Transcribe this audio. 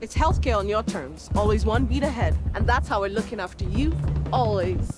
It's healthcare on your terms, always one beat ahead. And that's how we're looking after you, always.